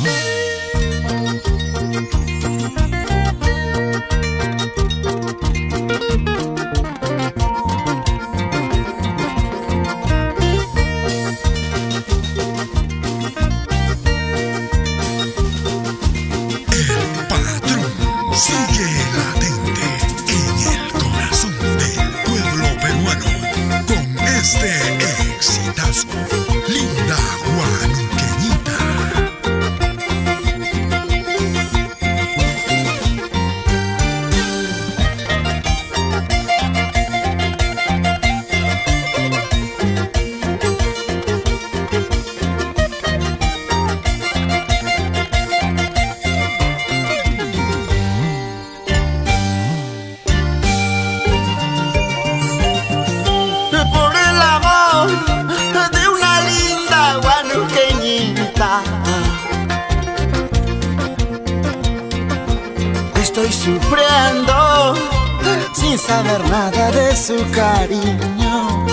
El patrón sigue latente en el corazón del pueblo peruano con este exitazo linda. Estoy sufriendo sin saber nada de su cariño.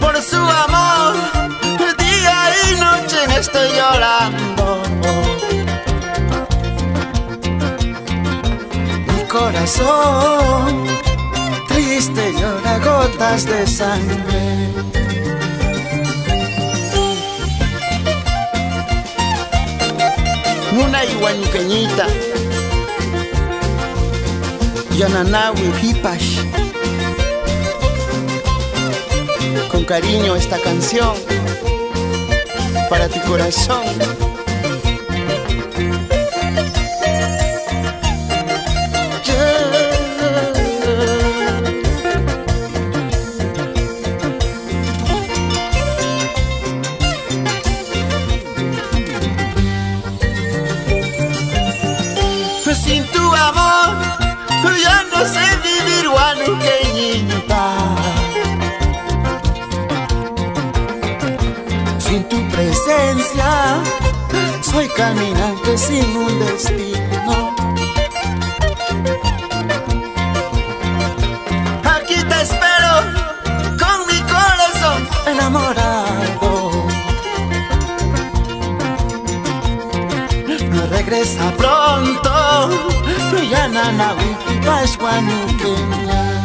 Por su amor, día y noche estoy llorando. Mi corazón triste llora gotas de sangre. Muna Iguañuqueñita, Yananawi Hipash. Con cariño esta canción para tu corazón. Guanuqueñita sin tu presencia soy caminante sin un destino. Aquí te espero con mi corazón enamorado. Regresa pronto ya nana Kenia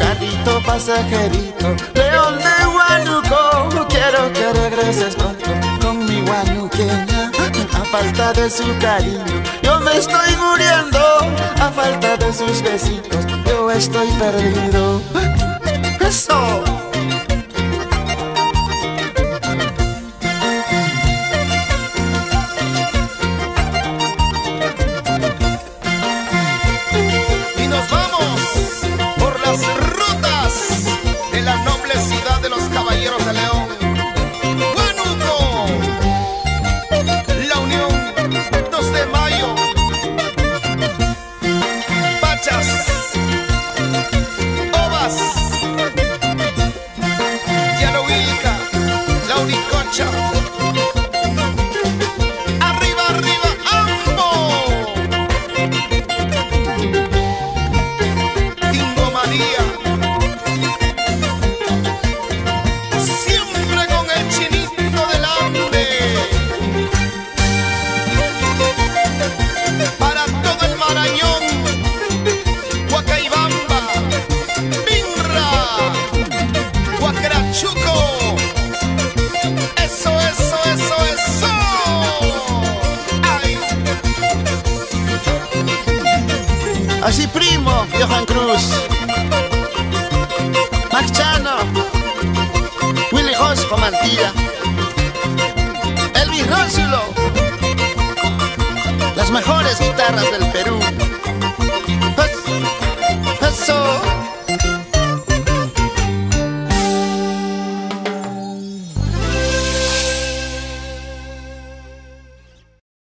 Carrito pasajerito. León de Huánuco Quiero que regreses pronto. Con mi Kenia A falta de su cariño. Yo me estoy muriendo A falta de sus besitos. Yo estoy perdido. Eso Así primo, Johan Cruz. Max Chano. Willy Josco Mantilla. Elvis Rósulo. Las mejores guitarras del Perú. Eso.